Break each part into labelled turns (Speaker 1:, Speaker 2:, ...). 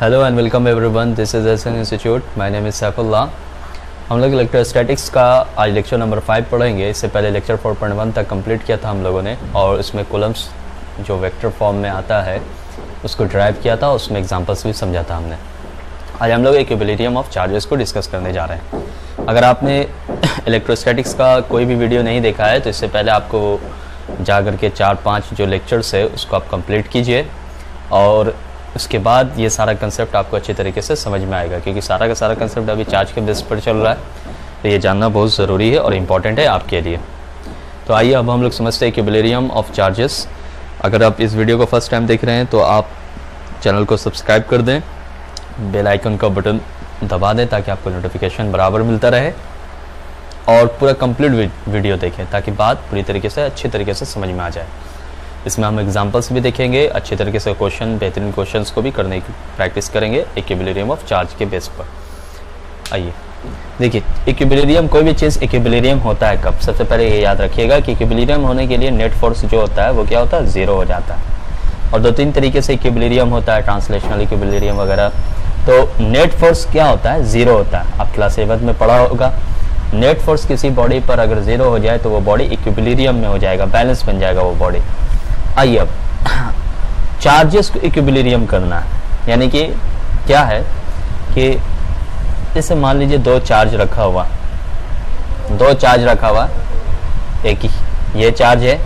Speaker 1: Hello and welcome everyone this is S N institute my name is Saifullah हम लोग electrostatics का आज lecture number five पढ़ेंगे। इससे पहले लेक्चर फोर पॉइंट वन तक कंप्लीट किया था हम लोगों ने और उसमें कोलम्स जो वेक्टर फॉर्म में आता है, उसको ड्राइव किया था, उसमें एग्जाम्पल्स भी समझा था हमने। आज हम लोग इक्विलिब्रियम ऑफ़ चार्जेस को डिस्कस करने जा रहे हैं। अगर आपने इलेक्ट्रोस्टैटिक्स का कोई भी वीडियो नहीं देखा है तो इससे पहले आपको जा कर के चार पाँच जो लेक्चर्स है, उसको आप कंप्लीट कीजिए और उसके बाद ये सारा कंसेप्ट आपको अच्छे तरीके से समझ में आएगा, क्योंकि सारा का सारा कंसेप्ट अभी चार्ज के बेस पर चल रहा है। तो ये जानना बहुत ज़रूरी है और इंपॉर्टेंट है आपके लिए। तो आइए अब हम लोग समझते हैं कि बिलेरियम ऑफ़ चार्जेस अगर आप इस वीडियो को फ़र्स्ट टाइम देख रहे हैं तो आप चैनल को सब्सक्राइब कर दें। बेल आइकन का बटन दबा दें ताकि आपको नोटिफिकेशन बराबर मिलता रहे। और पूरा कंप्लीट वीडियो देखें, ताकि बात पूरी तरीके से अच्छी तरीके से समझ में आ जाए। इसमें हम एग्जांपल्स भी देखेंगे, अच्छे तरीके से क्वेश्चन बेहतरीन क्वेश्चंस को भी करने की प्रैक्टिस करेंगे इक्विलिब्रियम ऑफ़ चार्ज के बेस पर। आइए, देखिए इक्विलिब्रियम कोई भी चीज़ इक्विलिब्रियम होता है कब? सबसे पहले ये याद रखिएगा कि इक्विलिब्रियम होने के लिए नेट फोर्स जो होता है, वो क्या होता है? ज़ीरो हो जाता है। और दो तीन तरीके से इक्विलिब्रियम होता है ट्रांसलेशनल इक्विलिब्रियम वगैरह। तो नेट फोर्स क्या होता है? ज़ीरो होता है। आप क्लास एवथ में पढ़ा होगा। नेट फोर्स किसी बॉडी पर अगर ज़ीरो हो जाए तो वो बॉडी इक्विलिब्रियम में हो जाएगा बैलेंस बन जाएगा वो बॉडी आइए अब। चार्जेस को इक्विलिब्रियम करना है। यानी कि क्या है कि जैसे मान लीजिए दो चार्ज रखा हुआ। दो चार्ज रखा हुआ, एक ही। ये चार्ज है,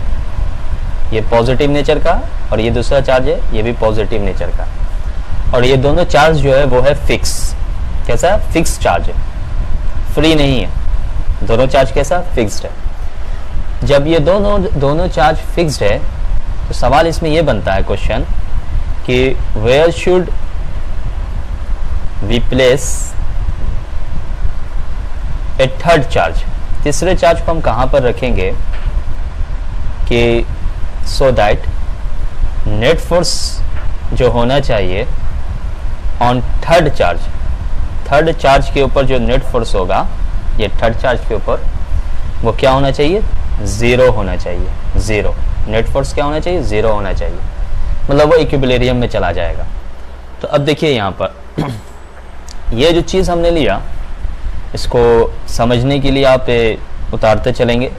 Speaker 1: ये पॉजिटिव नेचर का और ये दूसरा चार्ज है, ये भी पॉजिटिव नेचर का। और ये दोनों चार्ज जो है, वो है फिक्स कैसा? है फिक्स चार्ज है। फ्री नहीं है। दोनों चार्ज कैसा? फिक्स्ड है। जब ये दोनों दोनों चार्ज फिक्स्ड है तो सवाल इसमें यह बनता है क्वेश्चन कि where should we place a third charge तीसरे चार्ज को हम कहाँ पर रखेंगे? कि सो दैट नेट फोर्स जो होना चाहिए on third charge third charge के ऊपर जो नेट फोर्स होगा, ये थर्ड चार्ज के ऊपर, वो क्या होना चाहिए? ज़ीरो होना चाहिए ज़ीरो नेट फोर्स क्या होना चाहिए? ज़ीरो होना चाहिए। मतलब वो इक्विबिलेरियम में चला जाएगा। तो अब देखिए यहाँ पर। ये जो चीज़ हमने लिया, इसको समझने के लिए आप उतारते चलेंगे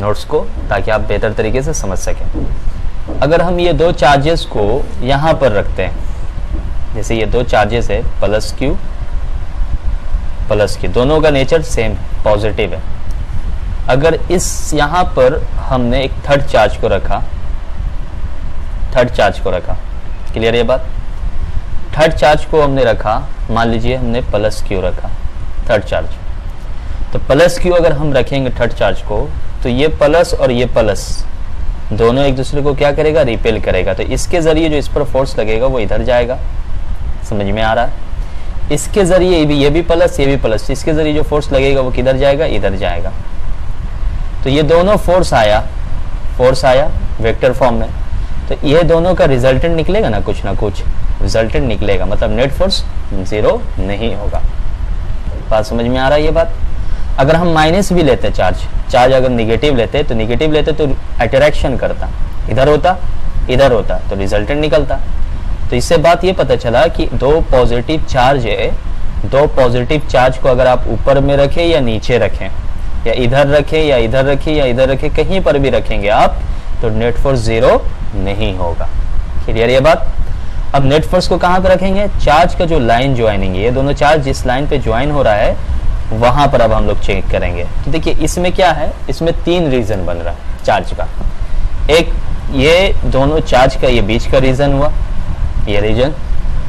Speaker 1: नोट्स को, ताकि आप बेहतर तरीके से समझ सकें। अगर हम ये दो चार्जेस को यहाँ पर रखते हैं, जैसे ये दो चार्जेस है प्लस क्यू प्लस क्यू दोनों का नेचर सेम पॉजिटिव है। अगर इस यहाँ पर हमने एक थर्ड चार्ज को रखा। थर्ड चार्ज को रखा। क्लियर ये बात? थर्ड चार्ज को हमने रखा, मान लीजिए हमने प्लस क्यू रखा थर्ड चार्ज तो प्लस क्यू अगर हम रखेंगे थर्ड चार्ज को तो ये प्लस और ये प्लस दोनों एक दूसरे को क्या करेगा? रिपेल करेगा। तो इसके ज़रिए जो इस पर फोर्स लगेगा, वो इधर जाएगा। समझ में आ रहा है? इसके ज़रिए ये भी प्लस ये भी प्लस इसके ज़रिए जो फोर्स लगेगा, वो किधर जाएगा? इधर जाएगा। तो ये दोनों फोर्स आया फोर्स आया वेक्टर फॉर्म में। तो ये दोनों का रिजल्टेंट निकलेगा ना कुछ ना कुछ? रिजल्टेंट निकलेगा मतलब नेट फोर्स ज़ीरो नहीं होगा। बात समझ में आ रहा है ये बात? अगर हम माइनस भी लेते चार्ज चार्ज अगर निगेटिव लेते तो निगेटिव लेते तो अट्रैक्शन करता। इधर होता इधर होता तो रिजल्टेंट निकलता। तो इससे बात ये पता चला कि दो पॉजिटिव चार्ज है, दो पॉजिटिव चार्ज को अगर आप ऊपर में रखें या नीचे रखें या इधर रखें, या इधर रखें, या इधर रखें, कहीं पर भी रखेंगे आप तो नेट फोर्स ज़ीरो नहीं होगा। क्लियर ये बात? अब नेट फोर्स को कहाँ पर रखेंगे? चार्ज का जो लाइन ज्वाइनिंग ये दोनों चार्ज जिस लाइन पे ज्वाइन हो रहा है, वहाँ पर अब हम लोग चेक करेंगे। तो देखिए, इसमें क्या है? इसमें तीन रीजन बन रहा है चार्ज का। एक, ये दोनों चार्ज का ये बीच का रीजन हुआ। ये रीजन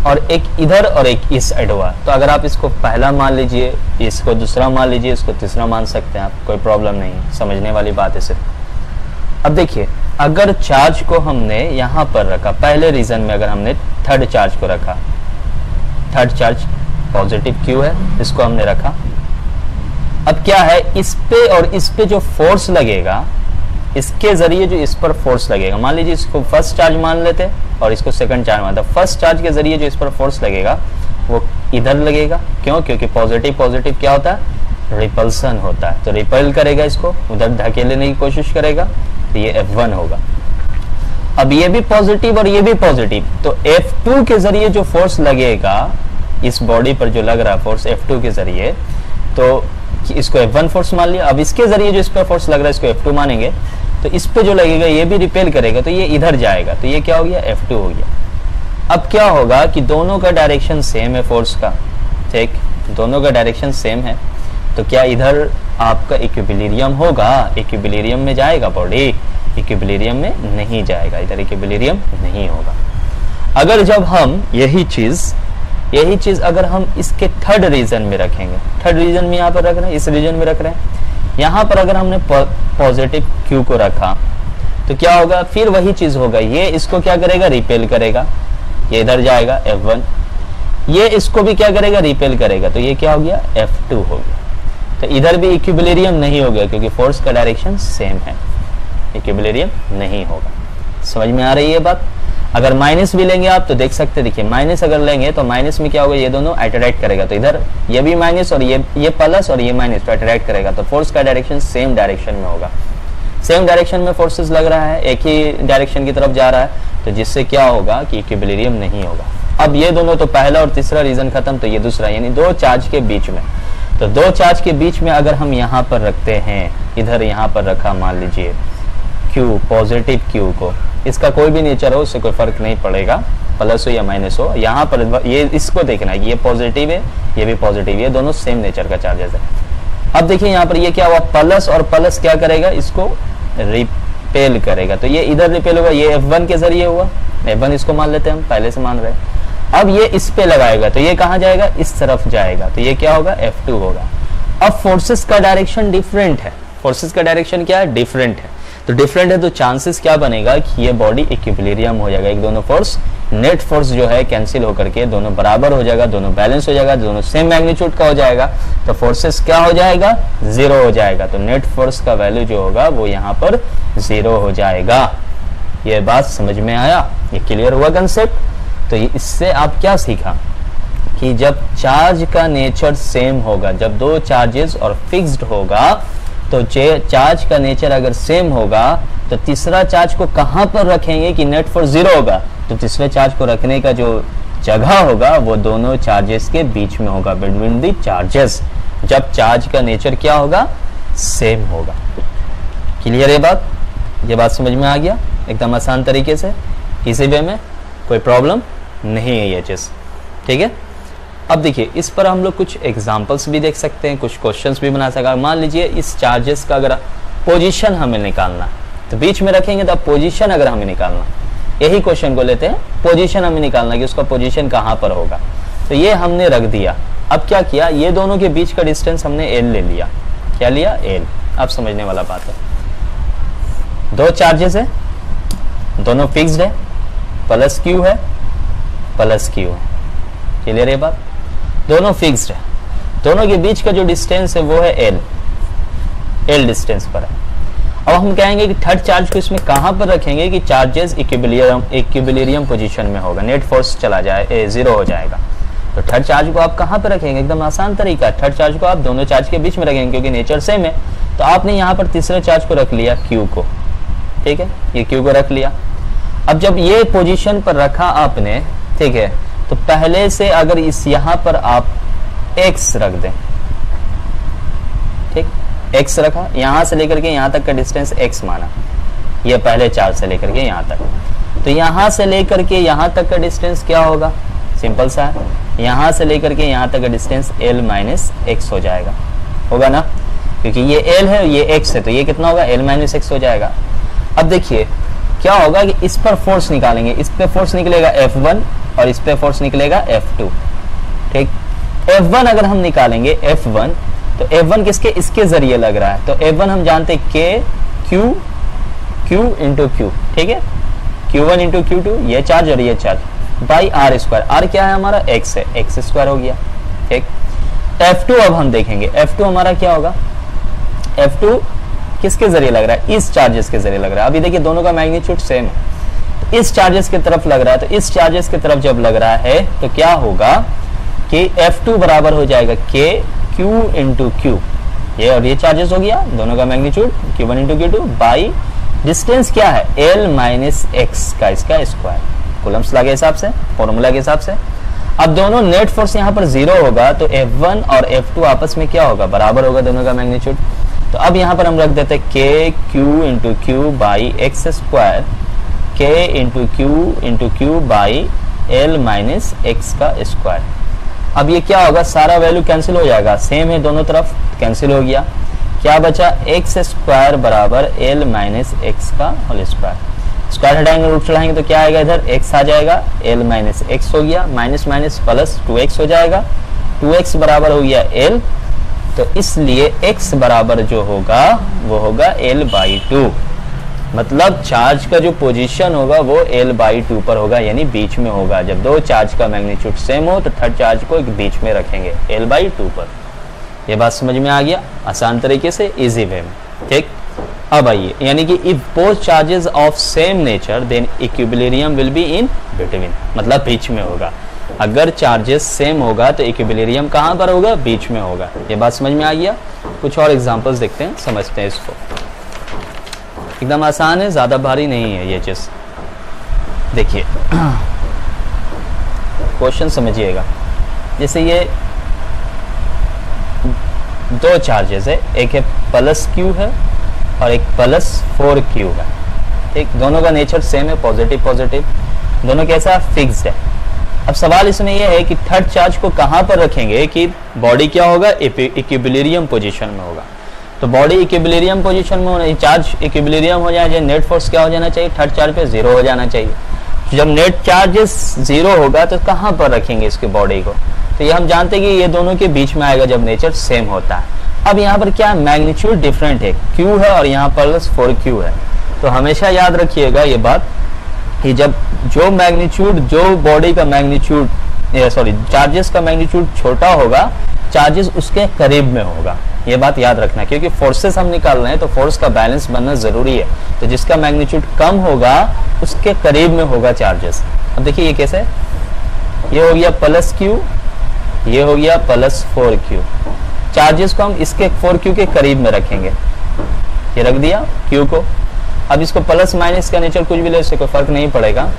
Speaker 1: और एक इधर और एक इस साइड हुआ तो अगर आप इसको पहला मान लीजिए, इसको दूसरा मान लीजिए, इसको तीसरा मान सकते हैं, आप कोई प्रॉब्लम नहीं समझने वाली बात है सिर्फ़। अब देखिए, अगर चार्ज को हमने यहाँ पर रखा, पहले रीजन में अगर हमने थर्ड चार्ज को रखा थर्ड चार्ज पॉजिटिव क्यू है, इसको हमने रखा। अब क्या है, इस पे और इस पे जो फोर्स लगेगा इसके ज़रिए जो इस पर फोर्स लगेगा। मान लीजिए इसको फ़र्स्ट चार्ज मान लेते और इसको सेकंड चार्ज मानते फ़र्स्ट चार्ज के ज़रिए जो इस पर फोर्स लगेगा, वो इधर लगेगा। क्यों? क्योंकि पॉजिटिव पॉजिटिव क्या होता है? रिपल्सन होता है। तो रिपल करेगा इसको, उधर धकेलने की कोशिश करेगा तो ये F1 होगा। अब ये भी पॉजिटिव और ये भी पॉजिटिव तो F2 के ज़रिए जो फोर्स लगेगा, इस बॉडी पर जो लग रहा है फोर्स F2 के ज़रिए तो इसको F1 फोर्स मान लिया। अब इसके ज़रिए जो इस पर फोर्स लग रहा है, इसको F2 मानेंगे। तो इस पे जो लगेगा, ये भी रिपेल करेगा तो ये इधर जाएगा। तो ये क्या हो गया? F2 हो गया। अब क्या होगा कि दोनों का डायरेक्शन सेम है फोर्स का, ठीक? दोनों का डायरेक्शन सेम है। तो क्या इधर आपका इक्विबिलियम होगा? इक्विबिलियम में जाएगा बॉडी इक्विबिलियम में नहीं जाएगा। इधर इक्विबिलियम नहीं होगा। अगर जब हम यही चीज़ यही चीज़ अगर हम इसके थर्ड रीजन में रखेंगे थर्ड रीजन में यहाँ पर रख रहे हैं, इस रीजन में रख रहे हैं यहाँ पर अगर हमने पॉजिटिव क्यू को रखा तो क्या होगा? फिर वही चीज़ होगा। ये इसको क्या करेगा? रिपेल करेगा। ये इधर जाएगा F1 ये इसको भी क्या करेगा? रिपेल करेगा। तो ये क्या हो गया? F2 हो गया। तो इधर भी इक्विबिलियम नहीं हो गया, क्योंकि फोर्स का डायरेक्शन सेम है। इक्विबिलियम नहीं होगा। समझ में आ रही है बात? अगर माइनस भी लेंगे आप तो देख सकते देखिए, माइनस अगर लेंगे तो माइनस में क्या होगा? ये दोनों अट्रैक्ट करेगा। तो इधर ये भी माइनस और ये ये प्लस और ये माइनस तो अट्रैक्ट करेगा। तो फोर्स का डायरेक्शन सेम डायरेक्शन में होगा। सेम डायरेक्शन में फोर्सेस लग रहा है, एक ही डायरेक्शन की तरफ़ जा रहा है तो जिससे क्या होगा कि इक्विबिलियम नहीं होगा। अब ये दोनों तो पहला और तीसरा रीजन खत्म तो ये दूसरा, यानी दो चार्ज के बीच में। तो दो चार्ज के बीच में अगर हम यहाँ पर रखते हैं, इधर यहाँ पर रखा, मान लीजिए क्यू पॉजिटिव क्यू को। इसका कोई भी नेचर हो, उससे कोई फ़र्क नहीं पड़ेगा। प्लस हो या माइनस हो, यहाँ पर ये इसको देखना है ये पॉजिटिव है, ये भी पॉजिटिव है, दोनों सेम नेचर का चार्जेस है। अब देखिए यहाँ पर ये क्या हुआ? प्लस और प्लस क्या करेगा? इसको रिपेल करेगा। तो ये इधर रिपेल होगा, ये F1 के ज़रिए हुआ। F1 इसको मान लेते हैं हम, पहले से मान रहे हैं। अब ये इस पे लगाएगा तो ये कहा जाएगा? इस तरफ़ जाएगा। तो ये क्या होगा? F2 होगा। अब फोर्सेस का डायरेक्शन डिफरेंट है। फोर्सेस का डायरेक्शन क्या है? डिफरेंट है। तो डिफरेंट है तो चांसेस क्या बनेगा कि ये बॉडी इक्विलिब्रियम हो जाएगा? एक दोनों फोर्स नेट फोर्स जो है कैंसिल होकर के दोनों बराबर हो जाएगा, दोनों बैलेंस हो जाएगा, दोनों सेम मैग्नीट्यूड का हो जाएगा। तो फोर्सेस क्या हो जाएगा? ज़ीरो हो जाएगा। तो नेट फोर्स का वैल्यू जो होगा, वो यहाँ पर ज़ीरो हो जाएगा। ये बात समझ में आया? ये क्लियर हुआ कंसेप्ट तो इससे आप क्या सीखा? कि जब चार्ज का नेचर सेम होगा, जब दो चार्जेस और फिक्स्ड होगा तो चार्ज का नेचर अगर सेम होगा तो तीसरा चार्ज को कहाँ पर रखेंगे कि नेट फोर्स ज़ीरो होगा? तो तीसरे चार्ज को रखने का जो जगह होगा, वो दोनों चार्जेस के बीच में होगा बिटवीन दी चार्जेस जब चार्ज का नेचर क्या होगा? सेम होगा. क्लियर ये बात? ये बात समझ में आ गया? एकदम आसान तरीके से? इसी वे में कोई प्रॉब्लम नहीं है ये चीज़. ठीक है? अब देखिए, इस पर हम लोग कुछ एग्जाम्पल्स भी देख सकते हैं, कुछ क्वेश्चंस भी बना सकते हैं। मान लीजिए, इस चार्जेस का अगर पोजीशन हमें निकालना तो बीच में रखेंगे तो पोजीशन अगर हमें निकालना यही क्वेश्चन को लेते हैं। पोजीशन हमें निकालना कि उसका पोजीशन कहाँ पर होगा। तो ये हमने रख दिया। अब क्या किया? ये दोनों के बीच का डिस्टेंस हमने एल ले लिया। क्या लिया? एल अब समझने वाला बात है। दो चार्जेस है, दोनों फिक्स्ड है प्लस क्यू है प्लस क्यू है। क्लियर है बात? दोनों फिक्स्ड है। दोनों के बीच का जो डिस्टेंस है वो है एल एल डिस्टेंस पर है। अब हम कहेंगे कि थर्ड चार्ज को इसमें कहाँ पर रखेंगे कि चार्जेस इक्विबिलियम इक्विबिलियम पोजीशन में होगा। नेट फोर्स चला जाए ए, ज़ीरो हो जाएगा। तो थर्ड चार्ज को आप कहाँ पर रखेंगे? एकदम आसान तरीका। थर्ड चार्ज को आप दोनों चार्ज के बीच में रखेंगे क्योंकि नेचर सेम है। तो आपने यहाँ पर तीसरे चार्ज को रख लिया क्यू को। ठीक है? ये क्यू को रख लिया। अब जब ये पोजिशन पर रखा आपने ठीक है तो पहले से अगर इस यहाँ पर आप x रख दें, ठीक? X रखा, यहाँ से लेकर के यहाँ तक का डिस्टेंस x माना। ये पहले चार से लेकर के यहाँ तक। तो यहाँ से लेकर के यहाँ तक का डिस्टेंस क्या होगा? सिंपल सा है। यहाँ से लेकर के यहाँ तक का डिस्टेंस l माइनस एक्स हो जाएगा। होगा ना? क्योंकि ये l है, ये x है तो ये कितना होगा? L माइनस एक्स हो जाएगा। अब देखिए क्या होगा कि इस पर फोर्स निकालेंगे। इस पे फोर्स निकलेगा F1 और इस पे फोर्स निकलेगा F2 ठीक? F1 अगर हम निकालेंगे F1 तो F1 किसके? इसके ज़रिए लग रहा है। तो F1 हम जानते हैं K, Q Q into Q ठीक है? Q1 इंटू क्यू टू ये चार्ज और ये charge by R square R क्या है हमारा? X है। एक्स स्क्वायर हो गया। ठीक? F2 अब हम देखेंगे। F2 हमारा क्या होगा? F2 किसके ज़रिए लग रहा है? इस चार्जेस के ज़रिए लग रहा है। अभी देखिए, दोनों का मैग्नीट्यूड सेम है। तो इस चार्जेस की तरफ़ लग रहा है तो इस चार्जेस की तरफ़ जब लग रहा है तो क्या होगा? कि F2 बराबर हो जाएगा K Q इंटू क्यू ये और ये चार्जेस हो गया, दोनों का magnitude Q1 into Q two by distance क्या है? एल माइनस एक्स का इसका स्क्वायर कुलम्स ला के हिसाब से फॉर्मूला के हिसाब से। अब दोनों नेट फोर्स यहाँ पर ज़ीरो होगा तो F1 और F2 आपस में क्या होगा? बराबर होगा दोनों का मैग्नीट्यूड तो अब यहाँ पर हम रख देते K Q into Q by X square K into Q into Q by L minus X का स्क्वायर अब ये क्या होगा? सारा वैल्यू कैंसिल हो जाएगा. सेम है दोनों तरफ़ कैंसिल हो गया. क्या बचा? एक्स स्क्वायर बराबर एल माइनस एक्स का होल स्क्वायर स्क्वायर हटाएँगे रूट चढ़ाएँगे तो क्या आएगा इधर? एक्स आ जाएगा. एल माइनस एक्स हो गया. Minus minus plus two X हो जाएगा. टू एक्स बराबर हो गया एल तो इसलिए x बराबर जो होगा, वो होगा l बाई टू मतलब चार्ज का जो पोजीशन होगा, वो l बाई टू पर होगा, यानी बीच में होगा। जब दो चार्ज का मैग्नीट्यूड सेम हो तो थर्ड चार्ज को एक बीच में रखेंगे, l बाई टू पर। ये बात समझ में आ गया? आसान तरीके से इजी वे में। ठीक? अब आइए, यानी कि if both charges of same nature then equilibrium will be in between मतलब बीच में होगा। अगर चार्जेस सेम होगा तो इक्विलिब्रियम कहाँ पर होगा? बीच में होगा। ये बात समझ में आ गया कुछ और एग्जांपल्स देखते हैं, समझते हैं इसको। एकदम आसान है, ज़्यादा भारी नहीं है ये चीज़। देखिए क्वेश्चन समझिएगा। जैसे ये दो चार्जेस है, एक है प्लस क्यू है और एक प्लस फोर क्यू है। ठीक? दोनों का नेचर सेम है पॉजिटिव पॉजिटिव दोनों कैसा? फिक्स्ड है। अब सवाल इसमें यह है कि थर्ड चार्ज को कहाँ पर रखेंगे कि बॉडी क्या होगा? इक्विलिब्रियम पोजीशन में होगा। तो बॉडी इक्विलिब्रियम पोजीशन में होना, चार्ज इक्विलिब्रियम हो जाए नेट फोर्स क्या हो जाना चाहिए? थर्ड चार्ज पे ज़ीरो हो जाना चाहिए। तो जब नेट चार्जेस ज़ीरो होगा तो कहाँ पर रखेंगे इसके बॉडी को? तो ये हम जानते हैं कि ये दोनों के बीच में आएगा जब नेचर सेम होता है। अब यहाँ पर क्या मैग्नीट्यूड डिफरेंट है? क्यू है और यहाँ पर फोर क्यू है। तो हमेशा याद रखिएगा ये बात कि जब जो मैग्नीट्यूड, जो बॉडी का मैग्नीट्यूड सॉरी चार्जेस का मैग्नीट्यूड छोटा होगा चार्जेस उसके करीब में होगा। ये बात याद रखना क्योंकि फोर्सेस हम निकाल रहे हैं तो फोर्स का बैलेंस बनना ज़रूरी है। तो जिसका मैग्नीट्यूड कम होगा, उसके करीब में होगा चार्जेस अब देखिए ये कैसे? ये हो गया प्लस क्यू ये हो गया प्लस फोर क्यू चार्जेस को हम इसके फोर क्यू के करीब में रखेंगे। ये रख दिया क्यू को। अब इसको प्लस माइनस का नेचर कुछ भी ले कोई फ़र्क नहीं पड़ेगा।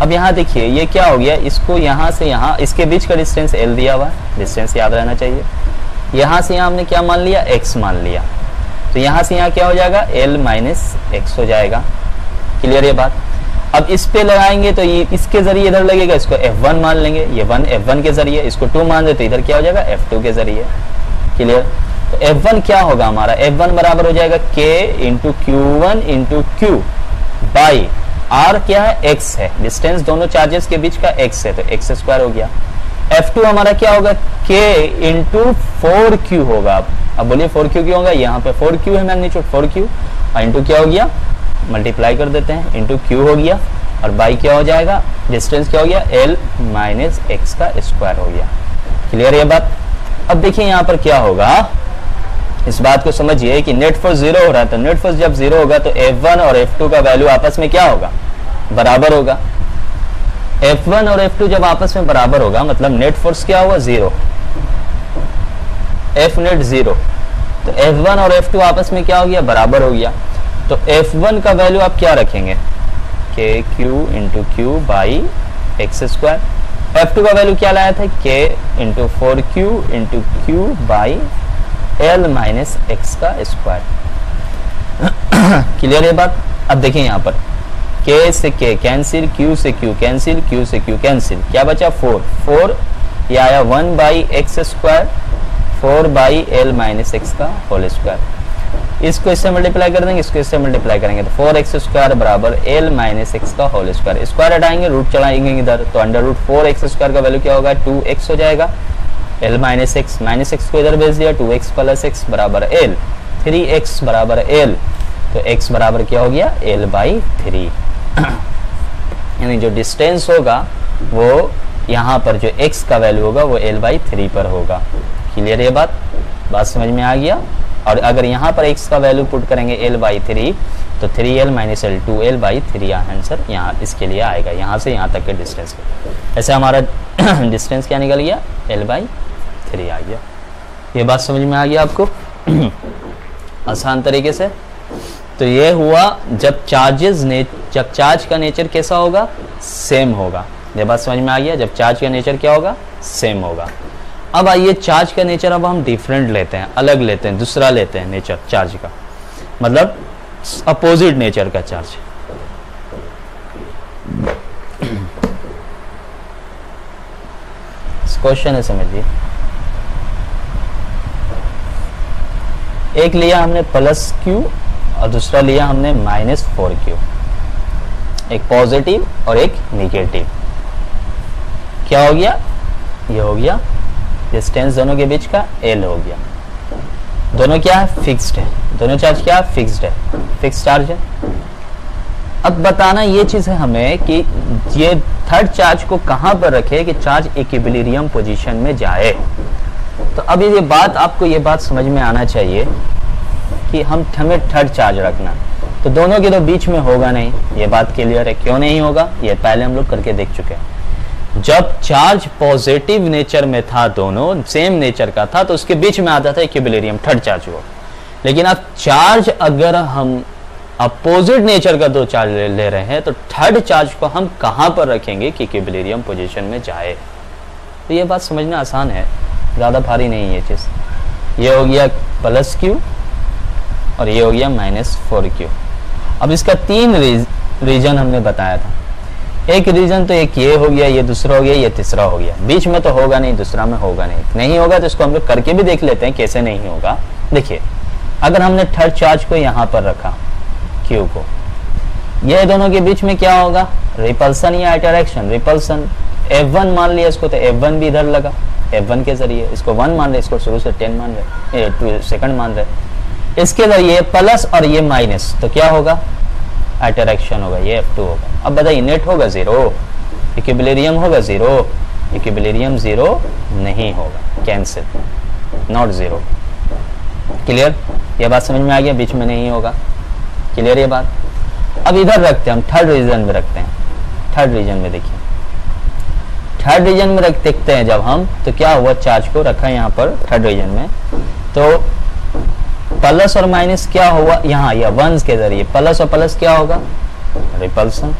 Speaker 1: अब यहाँ देखिए, ये क्या हो गया? इसको यहाँ से यहाँ, इसके बीच का डिस्टेंस एल दिया हुआ डिस्टेंस याद रहना चाहिए। यहाँ से यहाँ हमने क्या मान लिया? एक्स मान लिया। तो यहाँ से यहाँ क्या हो जाएगा? एल माइनस एक्स हो जाएगा। क्लियर ये बात? अब इस पे लगाएँगे तो ये इसके ज़रिए इधर लगेगा, इसको F1 मान लेंगे। ये वन F1 के ज़रिए, इसको 2 मान देते इधर क्या हो जाएगा? F2 के ज़रिए। क्लियर तो F1 क्या होगा हमारा? F1 बराबर हो जाएगा K into Q one into Q by R क्या है? X है। डिस्टेंस दोनों चार्जेस के बीच का x है तो x स्क्वायर हो गया। F2 हमारा क्या होगा? K इंटू फोर क्यू होगा। अब बोलिए फोर क्यू क्यों होगा? यहाँ पे फोर क्यू है मैग्नीट्यूड फोर क्यू और इंटू क्या हो गया? मल्टीप्लाई कर देते हैं। इंटू क्यू हो गया। और बाई क्या हो जाएगा? डिस्टेंस क्या हो गया? एल माइनस एक्स का स्क्वायर हो गया। क्लियर ये बात? अब देखिए यहाँ पर क्या होगा? इस बात को समझिए कि नेट फोर्स ज़ीरो हो रहा है तो नेट फोर्स जब ज़ीरो होगा तो F1 और F2 का वैल्यू आपस में क्या होगा? बराबर होगा। F1 और F2 जब आपस में बराबर होगा मतलब नेट फोर्स क्या हुआ? ज़ीरो F नेट ज़ीरो तो F1 और F2 आपस में क्या हो गया? बराबर हो गया। तो F1 का वैल्यू आप क्या रखेंगे? K Q into Q by X square F two का वैल्यू क्या लाया था? K into four Q into Q by L minus X का स्क्वायर क्लियर है बात? अब देखिए यहाँ पर. के से के कैंसिल क्यू से क्यू कैंसिल क्यू से क्यू कैंसिल क्या बचा? फोर फोर ये आया one by X square four by L minus X का होल स्क्वायर इसको इससे मल्टीप्लाई कर देंगे, इसको इससे मल्टीप्लाई करेंगे तो फोर एक्स स्क्वायर बराबर एल माइनस एक्स का होल स्क्वायर स्क्वायर हटाएँगे रूट चढ़ाएँगे इधर. तो under root four X square का वैल्यू क्या होगा? टू एक्स हो जाएगा. L minus X minus X को इधर भेज दिया टू एक्स प्लस एक्स बराबर एल थ्री एक्स बराबर एल तो एक्स बराबर क्या हो गया? एल बाई थ्री यानी जो डिस्टेंस होगा, वो यहाँ पर जो एक्स का वैल्यू होगा, वो एल बाई थ्री पर होगा। क्लियर ये बात? बात समझ में आ गया? और अगर यहाँ पर एक्स का वैल्यू पुट करेंगे एल बाई थ्री तो three L minus L two L by three answer यहाँ इसके लिए आएगा, यहाँ से यहाँ तक के डिस्टेंस ऐसे हमारा डिस्टेंस क्या निकल गया? एल बाई थ्री आ गया। ये बात समझ में आ गया आपको? आसान तरीके से। तो ये हुआ, जब चार्जेस ने, जब चार्ज का नेचर कैसा होगा? सेम होगा। ये बात समझ में आ गया, जब चार्ज का नेचर क्या होगा? सेम होगा। अब आइए चार्ज का नेचर अब हम डिफरेंट लेते हैं, अलग लेते हैं, दूसरा लेते हैं नेचर चार्ज का। मतलब अपोजिट नेचर का चार्ज क्वेश्चन है समझिए। एक लिया हमने प्लस क्यू और दूसरा लिया हमने माइनस फोर क्यू। एक पॉजिटिव और एक निगेटिव। क्या हो गया? ये हो गया। डिस्टेंस दोनों के बीच का एल हो गया। दोनों क्या है? फिक्स्ड है। दोनों चार्ज क्या है? फिक्स्ड है। फिक्स चार्ज है। अब बताना ये चीज़ है हमें कि ये थर्ड चार्ज को कहाँ पर रखे कि चार्ज इक्विलिब्रियम पोजीशन में जाए? तो अब ये बात आपको ये बात समझ में आना चाहिए कि हम हमें थर्ड चार्ज रखना। तो दोनों के तो बीच में होगा नहीं। ये बात क्लियर है। क्यों नहीं होगा? ये पहले हम लोग करके देख चुके हैं। जब चार्ज पॉजिटिव नेचर में था दोनों सेम नेचर का था तो उसके बीच में आता था इक्विलिब्रियम थर्ड चार्ज वो लेकिन अब चार्ज अगर हम अपोजिट नेचर का दो चार्ज ले, ले रहे हैं तो थर्ड चार्ज को हम कहाँ पर रखेंगे कि इक्विलिब्रियम पोजिशन में जाए? तो ये बात समझना आसान है। ज़्यादा भारी नहीं है ये चीज़। ये हो गया प्लस क्यू और ये हो गया माइनस फोर क्यू अब इसका तीन रीज, रीजन हमने बताया था। एक रीजन तो एक ये हो गया ये दूसरा हो गया ये तीसरा हो गया। बीच में तो होगा नहीं दूसरा में होगा नहीं। नहीं होगा तो इसको हम लोग करके भी देख लेते हैं कैसे नहीं होगा। देखिए अगर हमने थर्ड चार्ज को यहाँ पर रखा क्यू को ये दोनों के बीच में क्या होगा? रिपल्सन या अट्रैक्शन रिपल्सन F1 मान लिया इसको तो F1 भी इधर लगा। F1 के ज़रिए, इसको वन मान रहे, इसको शुरू से टेन मान रहे टू सेकंड मान रहे। इसके ज़रिए प्लस और ये माइनस तो क्या होगा? अट्रैक्शन होगा, ये F2 होगा। अब बताइए नेट होगा ज़ीरो इक्विलिब्रियम होगा ज़ीरो इक्विलिब्रियम ज़ीरो नहीं होगा कैंसिल नॉट ज़ीरो क्लियर ये बात समझ में आ गया, बीच में नहीं होगा। क्लियर ये बात? अब इधर रखते हैं, हम थर्ड रीजन में रखते हैं। थर्ड रीजन में देखिए। थर्ड रीजन में रख देखते हैं जब हम तो क्या हुआ? चार्ज को रखा यहाँ पर थर्ड रीजन में। तो प्लस और माइनस क्या हुआ? यहाँ, या वंस के ज़रिए। प्लस और प्लस क्या होगा? रिपल्सन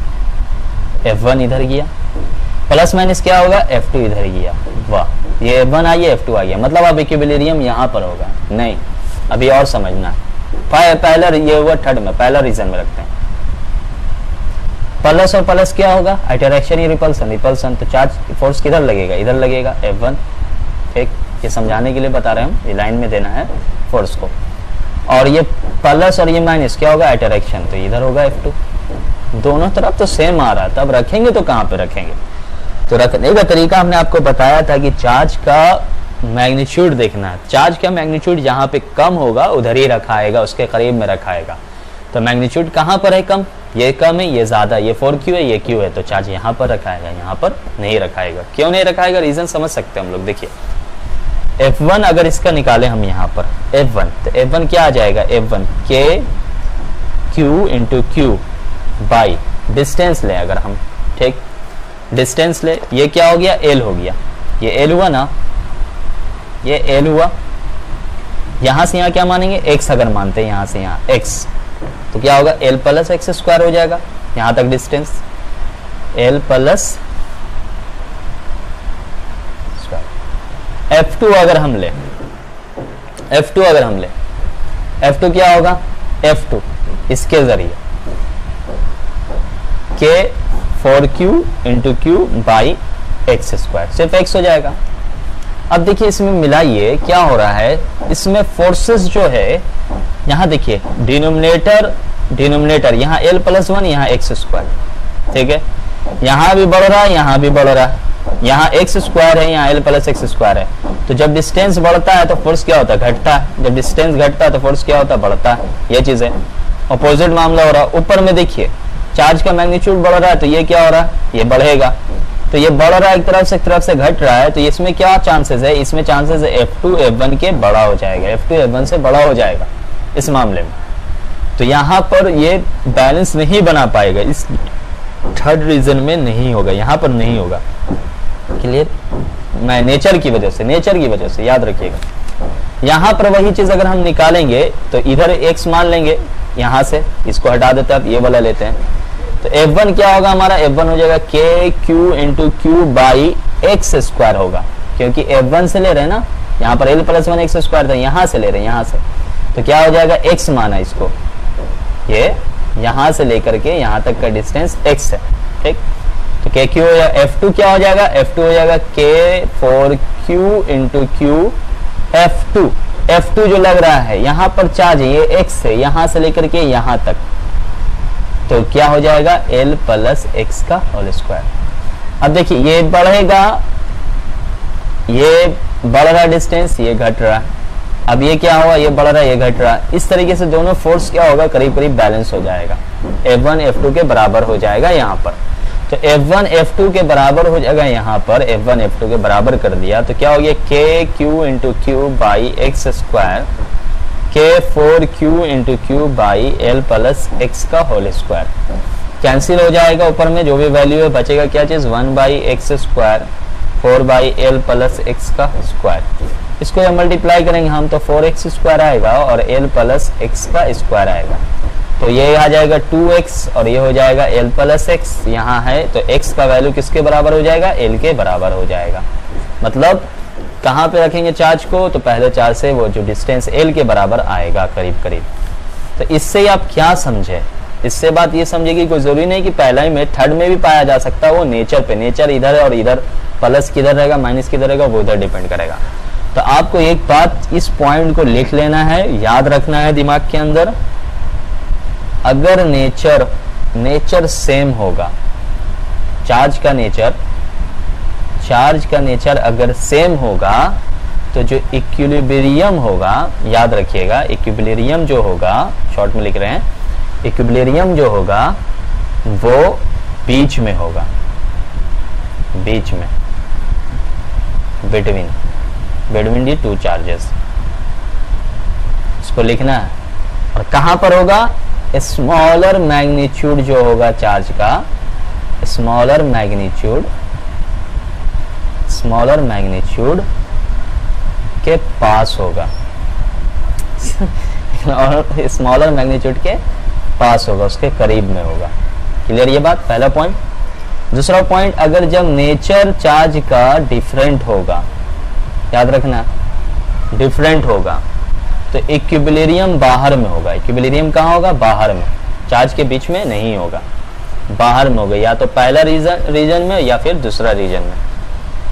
Speaker 1: एफ़ वन इधर गया। प्लस माइनस क्या होगा? एफ़ टू इधर गया। वाह, ये F1 आ गया F2 आ गया। मतलब अब इक्विलिब्रियम यहाँ पर होगा। नहीं, अभी और समझना। पहला ये हुआ थर्ड में, पहला रीजन में रखते हैं। प्लस और प्लस क्या होगा? अट्रैक्शन या रिपल्सन रिपल्सन तो चार्ज फोर्स किधर लगेगा? इधर लगेगा। एफ़ वन ठीक? ये समझाने के लिए बता रहे हैं हम। ये लाइन में देना है फोर्स को। और ये प्लस और ये माइनस क्या होगा? अट्रैक्शन तो इधर होगा एफ़ टू दोनों तरफ़ तो सेम आ रहा है। तब रखेंगे तो कहाँ पे रखेंगे? तो रखने का तरीका हमने आपको बताया था कि चार्ज का मैग्नीट्यूड देखना चार्ज का मैग्नीट्यूड जहाँ पे कम होगा, उधर ही रखाएगा, उसके करीब में रखाएगा। तो मैग्नीट्यूड कहाँ पर है कम? ये कम है, ये ज़्यादा, ये फोर क्यू है, ये क्यू है तो चार्ज यहाँ पर रखाएगा, यहाँ पर नहीं रखाएगा। क्यों नहीं रखाएगा? रीजन समझ सकते हम लोग। देखिए F1 अगर इसका निकाले हम यहाँ पर F1 तो F1 क्या आ जाएगा? F1 K Q into Q by distance ले, अगर हम, ठीक? डिस्टेंस ले, ये क्या हो गया? L हो गया। ये L हुआ ना? ये L हुआ। यहाँ से यहाँ क्या मानेंगे? X अगर मानते हैं, यहाँ से यहाँ, x तो क्या होगा? एल प्लस एक्स स्क्वायर हो जाएगा। यहाँ तक distance L plus F two अगर हम ले एफ़ टू अगर हम ले एफ़ टू क्या होगा? एफ़ टू इसके ज़रिए। K four Q into Q by X square सिर्फ़ एक्स हो जाएगा। अब देखिए इसमें मिलाइए क्या हो रहा है। इसमें फोर्सेस जो है यहाँ देखिए डिनोमिनेटर डिनोमिनेटर यहाँ एल प्लस वन यहाँ एक्स स्क्वायर ठीक है? यहाँ भी बढ़ रहा है यहाँ भी बढ़ रहा। है यहाँ एक्स स्क्वायर है, यहाँ एल प्लस एक्स स्क्वायर है। तो जब डिस्टेंस बढ़ता है तो फोर्स क्या होता है? घटता है। जब डिस्टेंस घटता है तो फोर्स क्या होता है? बढ़ता है। ये चीज़। है अपोजिट मामला हो रहा। है ऊपर में देखिए चार्ज का मैग्नीट्यूड बढ़ रहा है तो ये क्या हो रहा? है ये बढ़ेगा। तो ये बढ़ रहा है, एक तरफ़ से, एक तरफ़ से घट रहा है तो इसमें क्या चांसेस है? इसमें chances F two F one के बड़ा हो जाएगा। एफ़ टू एफ़ वन से बड़ा हो जाएगा। इस मामले में। तो यहाँ पर ये बैलेंस नहीं बना पाएगा, इस थर्ड रीजन में नहीं होगा, यहाँ पर नहीं होगा। क्लियर मैं नेचर की वजह से नेचर की वजह से, याद रखिएगा। यहाँ पर वही चीज़ अगर हम निकालेंगे तो इधर एक्स मान लेंगे, यहाँ से इसको हटा देते हैं आप ये वाला लेते हैं। तो F1 क्या होगा हमारा? F1 हो जाएगा K Q into Q by X square होगा। क्योंकि F1 से ले रहे हैं ना, यहाँ पर L plus one x square था, यहाँ से ले रहे हैं, यहाँ से। तो क्या हो जाएगा? X माना इसको। ये यहाँ से लेकर के यहाँ तक का डिस्टेंस x है, ठीक? तो के क्यू एफ़ टू क्या हो जाएगा? एफ़ टू हो जाएगा K four Q into Q F two F two जो लग रहा है, यहाँ पर चार्ज है, ये एक्स है, यहाँ से लेकर के यहाँ तक। तो क्या हो जाएगा? एल प्लस एक्स का होल स्क्वायर अब देखिए, ये बढ़ेगा, ये बढ़ रहा डिस्टेंस ये घट रहा अब ये क्या होगा ये बढ़ रहा है, ये घट रहा है। इस तरीके से दोनों फोर्स क्या होगा? करीब करीब बैलेंस हो जाएगा। F1 F2 के बराबर हो जाएगा यहाँ पर। तो F1 F2 के बराबर हो जाएगा यहाँ पर। F1 F2 के बराबर कर दिया। तो क्या हो गया? K Q into Q by x square K four Q into Q by L plus x का होल स्क्वायर कैंसिल हो जाएगा ऊपर में, जो भी वैल्यू है, बचेगा क्या चीज़? One by x square four by L plus x का स्क्वायर इसको जब मल्टीप्लाई करेंगे, हम तो फोर एक्स स्क्वायर आएगा और एल प्लस एक्स का स्क्वायर आएगा। तो ये आ जाएगा टू एक्स और ये हो जाएगा एल प्लस एक्स यहाँ है तो एक्स का वैल्यू किसके बराबर हो जाएगा? एल के बराबर हो जाएगा। मतलब कहाँ पे रखेंगे चार्ज को? तो पहले चार्ज से वो जो डिस्टेंस एल के बराबर आएगा करीब करीब। तो इससे आप क्या समझे? इससे बात ये समझे कि कोई ज़रूरी नहीं कि पहला ही में थर्ड में भी पाया जा सकता है वो नेचर पे। नेचर इधर और इधर प्लस किधर रहेगा माइनस किधर रहेगा, वो इधर डिपेंड करेगा। तो आपको एक बात इस पॉइंट को लिख लेना है, याद रखना है दिमाग के अंदर। अगर नेचर नेचर सेम होगा। चार्ज का नेचर चार्ज का नेचर अगर सेम होगा तो जो इक्विलिब्रियम होगा, याद रखिएगा इक्विलिब्रियम जो होगा शॉर्ट में लिख रहे हैं इक्विलिब्रियम जो होगा, वो बीच में होगा। बीच में। Between between the two charges इसको लिखना है। और कहाँ पर होगा? स्मॉलर मैग्नीट्यूड जो होगा चार्ज का स्मॉलर मैग्नीट्यूड स्मॉलर मैग्नीट्यूड के पास होगा। और स्मॉलर मैग्नीट्यूड के पास होगा, उसके करीब में होगा। क्लियर ये बात? पहला पॉइंट दूसरा पॉइंट अगर जब नेचर चार्ज का डिफरेंट होगा याद रखना डिफरेंट होगा। तो इक्विबिलियम बाहर में होगा। इक्विबिलियम कहाँ होगा? बाहर में। चार्ज के बीच में नहीं होगा। बाहर में होगा। या तो पहला रीजन रीजन में या फिर दूसरा रीजन में।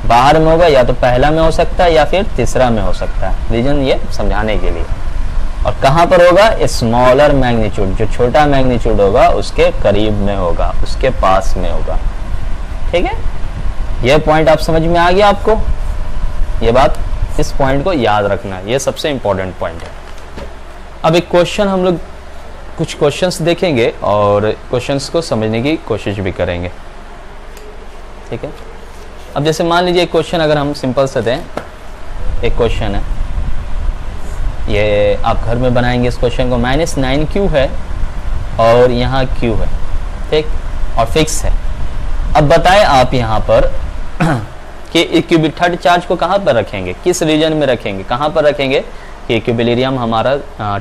Speaker 1: बाहर में होगा या तो पहला में हो सकता है या फिर तीसरा में हो सकता है। रीजन ये समझाने के लिए। और कहाँ पर होगा? स्मॉलर मैग्नीट्यूड जो छोटा मैग्नीट्यूड होगा, उसके करीब में होगा। उसके पास में होगा। ठीक है? यह पॉइंट आप समझ में आ गया आपको? ये बात इस पॉइंट को याद रखना है। ये सबसे इम्पोर्टेंट पॉइंट है। अब एक क्वेश्चन हम लोग कुछ क्वेश्चंस देखेंगे और क्वेश्चंस को समझने की कोशिश भी करेंगे। ठीक है? अब जैसे मान लीजिए एक क्वेश्चन अगर हम सिंपल से दें, एक क्वेश्चन है। ये आप घर में बनाएँगे इस क्वेश्चन को। माइनस नाइन क्यू है और यहाँ क्यू है। ठीक? और फिक्स है। अब बताएँ आप यहाँ पर कि इक्यूबिक थर्ड चार्ज को कहाँ पर रखेंगे? किस रीजन में रखेंगे? कहाँ पर रखेंगे? कि इक्यूबिलियम हमारा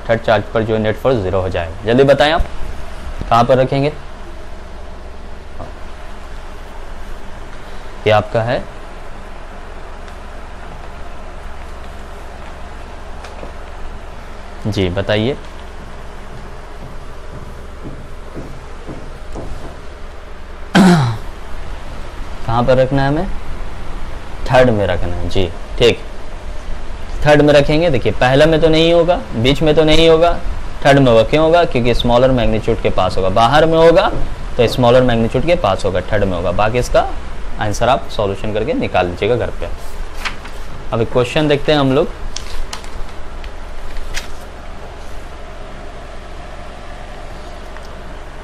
Speaker 1: थर्ड चार्ज पर जो नेट फोर्स ज़ीरो हो जाएगा। जल्दी बताएँ आप, कहाँ पर रखेंगे? ये आपका है। जी, बताइए। कहाँ पर रखना है हमें? थर्ड में रखना है। जी, ठीक। थर्ड में रखेंगे, देखिए, पहला में तो नहीं होगा, बीच में तो नहीं होगा, थर्ड में होगा क्यों होगा? क्योंकि स्मॉलर मैग्नीट्यूड के पास होगा। बाहर में होगा तो स्मॉलर मैग्नीट्यूड के पास होगा, थर्ड में होगा। बाकी इसका आंसर आप सॉल्यूशन करके निकाल लीजिएगा घर पे। अब क्वेश्चन देखते हैं हम लोग।